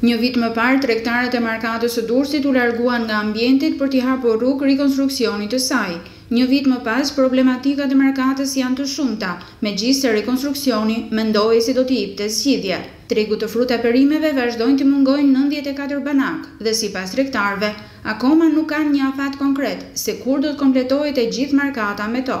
Një vit më parë, tregtarët e Markatës së Durrësit u larguan nga ambienti për t'i hapur rrugë rikonstruksionit të saj. Një vit më pas, problematikat e Markatës janë të shumta, megjithëse rikonstruksioni mendohej se do t'i jipte zgjidhje. Tregut të fruta-perimeve vazhdojnë t'i mungojnë nëntëdhjetë e katër banakë dhe sipas tregtarëve, akoma nuk kanë një afat konkret se kur do të kompletohet e gjithë Markata me to.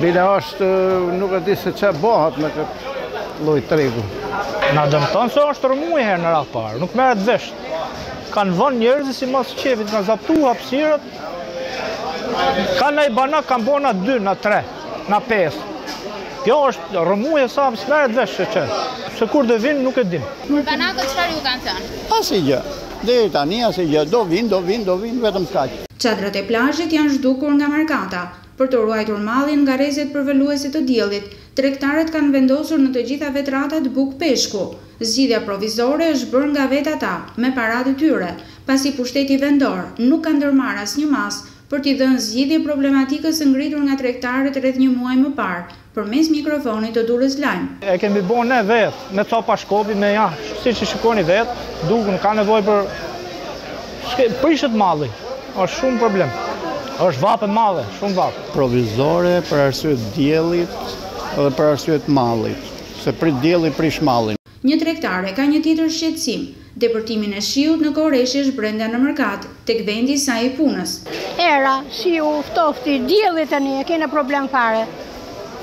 Bile është, nuk e di se çë bëhet me këtë lloj tregu. Na dëmton se është rrëmujë e, në radhë të parë, nuk merret vesh. Kanë vënë njerëzit simas qejfit, kanë zaptu hapsirat, kanë na i banak, kanë bo na dy, na tre, na pesë. Kjo është rrëmujë sa s'merret vesh që, se kur do vijnë nuk e dimë. Për banakët çfarë ju kanë thënë? Asi gjë, deri tani asi gjë, do vijnë, do vijnë, do vijnë, vetëm kaq. Çadrat e plazhit janë zhdukur nga markata. Për të ruajtur mallin nga rrezet përvëluese të diellit, tregtarët kanë vendosur në të gjitha vetratat bukë peshku. Zgjidhja provizore është bërë nga vetë ata, me paratë e tyre, pasi pushteti vendor nuk ka ndërmarrë asnjë masë për t'i dhënë zgjidhje problematikës së ngritur nga tregtarët rreth një muaj më parë, Përmes mikrofonit të Durrës Lajm. E kemi bo ne vet, me ca peshkopi, me ja, siç i shikoni vet, duken, ka nevojë për, s'ke, prishet malli, është shumë problem. Është vapë e madhe, shumë vapë. Provizore për arsye të diellit dhe për arsye të mallit, se prit dielli prish mallin. Një tregtare ka një tjetër shqetësim, depërtimin e shiut në kohë reshjesh brenda në markatë, tek vendi i saj i punës. Era, shiu, ftofti, dielli tani e kemi problem fare.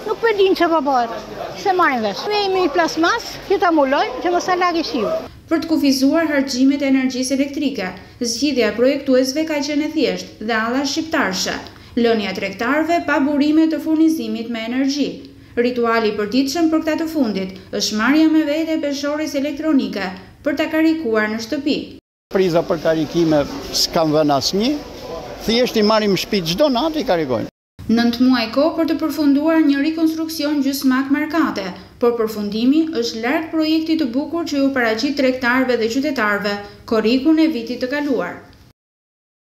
Nuk po e dimë çë po bëhet. S'e marrim vesh. Ne jemi një plasmasë që ta mbulojmë që të mos na lagë shiu. Për të kufizuar harxhimet e energjisë elektrike, zgjidhja e projektuesve ka qenë e thjeshtë dhe alla shqiptarshe, lënia e tregtarëve pa burime të furnizimit me energji. Rituali i përditshëm për këta të fundit është marrja me vete e peshores elektronike për ta karikuar në shtëpi. Priza për karikime s'kanë vënë asnjë, thjesht i marrim në shtëpi çdo natë i karikojmë. Nëntë muaj kohë për të përfunduar një rikonstruksion gjysmak markate, por përfundimi është larg projektit të bukur që iu paraqit tregtarëve dhe qytetarëve korrikun e vitit të kaluar.